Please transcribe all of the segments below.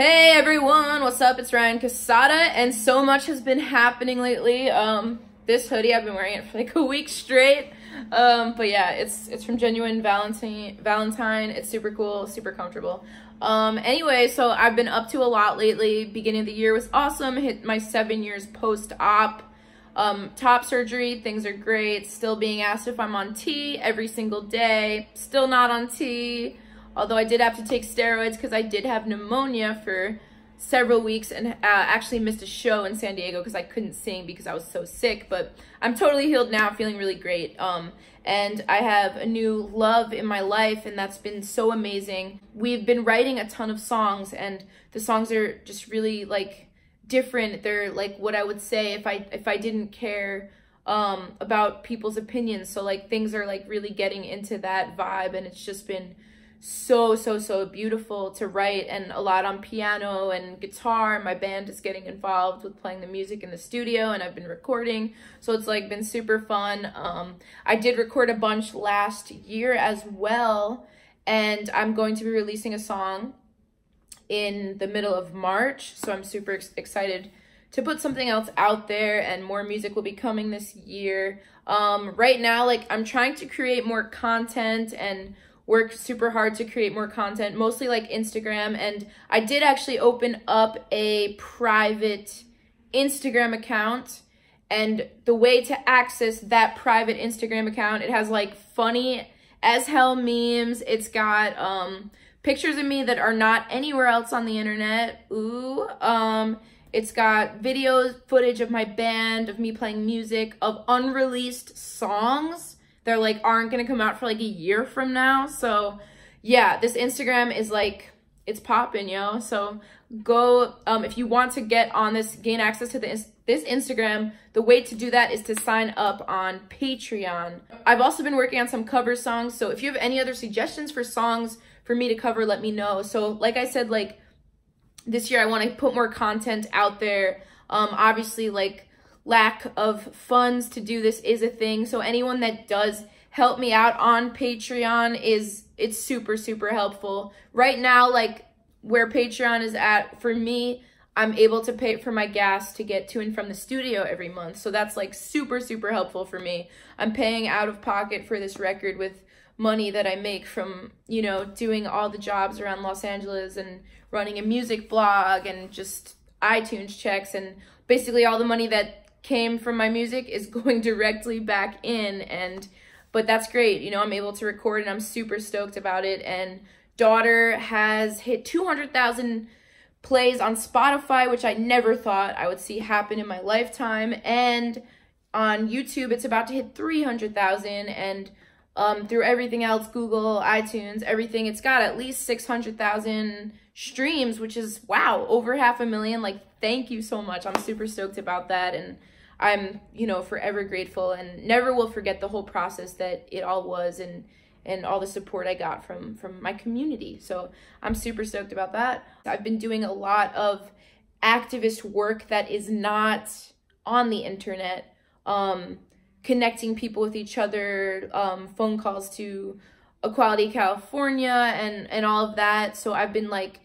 Hey everyone, what's up? It's Ryan Cassata, and so much has been happening lately. Um, this hoodie, I've been wearing it for like a week straight. Um, but yeah, it's it's from Genuine Valentine. Valentine. It's super cool, super comfortable. Um, anyway, so I've been up to a lot lately. Beginning of the year was awesome. Hit my seven years post-op. Um, top surgery, things are great. Still being asked if I'm on T every single day. Still not on T. Although I did have to take steroids because I did have pneumonia for several weeks and uh, actually missed a show in San Diego because I couldn't sing because I was so sick. But I'm totally healed now, feeling really great. Um, and I have a new love in my life, and that's been so amazing. We've been writing a ton of songs, and the songs are just really like different. They're like what I would say if I if I didn't care um, about people's opinions. So like things are like really getting into that vibe, and it's just been so so so beautiful to write and a lot on piano and guitar. My band is getting involved with playing the music in the studio and i've been recording. So it's like been super fun. Um i did record a bunch last year as well and i'm going to be releasing a song in the middle of march. So i'm super ex excited to put something else out there and more music will be coming this year. Um right now like i'm trying to create more content and work super hard to create more content, mostly like Instagram. And I did actually open up a private Instagram account. And the way to access that private Instagram account, it has like funny as hell memes. It's got um, pictures of me that are not anywhere else on the internet. Ooh. Um, it's got videos, footage of my band, of me playing music, of unreleased songs they're like aren't gonna come out for like a year from now. So yeah, this Instagram is like it's popping, yo. So go um if you want to get on this gain access to this this Instagram, the way to do that is to sign up on Patreon. I've also been working on some cover songs, so if you have any other suggestions for songs for me to cover, let me know. So like I said, like this year I want to put more content out there. Um obviously like lack of funds to do this is a thing. So anyone that does help me out on Patreon is it's super super helpful. Right now like where Patreon is at for me, I'm able to pay for my gas to get to and from the studio every month. So that's like super super helpful for me. I'm paying out of pocket for this record with money that I make from, you know, doing all the jobs around Los Angeles and running a music blog and just iTunes checks and basically all the money that came from my music is going directly back in and but that's great you know i'm able to record and i'm super stoked about it and daughter has hit 200,000 plays on spotify which i never thought i would see happen in my lifetime and on youtube it's about to hit 300,000 and um, through everything else google itunes everything it's got at least 600,000 streams which is wow over half a million like thank you so much i'm super stoked about that and I'm, you know, forever grateful and never will forget the whole process that it all was and and all the support I got from from my community. So I'm super stoked about that. I've been doing a lot of activist work that is not on the internet, um, connecting people with each other, um, phone calls to Equality California and and all of that. So I've been like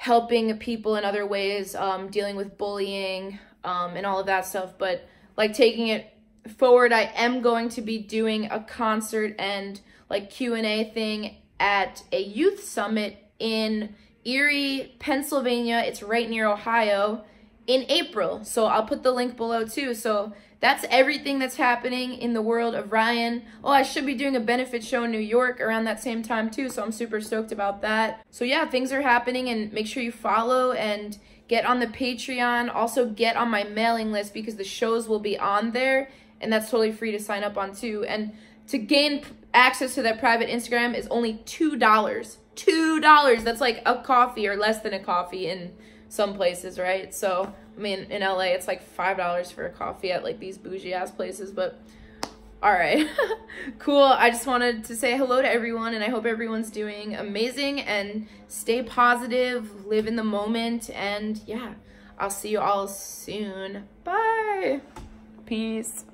helping people in other ways, um, dealing with bullying, um, and all of that stuff. But like taking it forward, I am going to be doing a concert and like Q&A thing at a youth summit in Erie, Pennsylvania. It's right near Ohio in April. So I'll put the link below too. So that's everything that's happening in the world of Ryan. Oh, I should be doing a benefit show in New York around that same time too. So I'm super stoked about that. So yeah, things are happening and make sure you follow and get on the Patreon. Also get on my mailing list because the shows will be on there and that's totally free to sign up on too. And to gain access to that private Instagram is only $2. $2. That's like a coffee or less than a coffee in some places, right? So, I mean, in LA, it's like $5 for a coffee at like these bougie ass places, but all right. cool. I just wanted to say hello to everyone and I hope everyone's doing amazing and stay positive, live in the moment, and yeah, I'll see you all soon. Bye. Peace.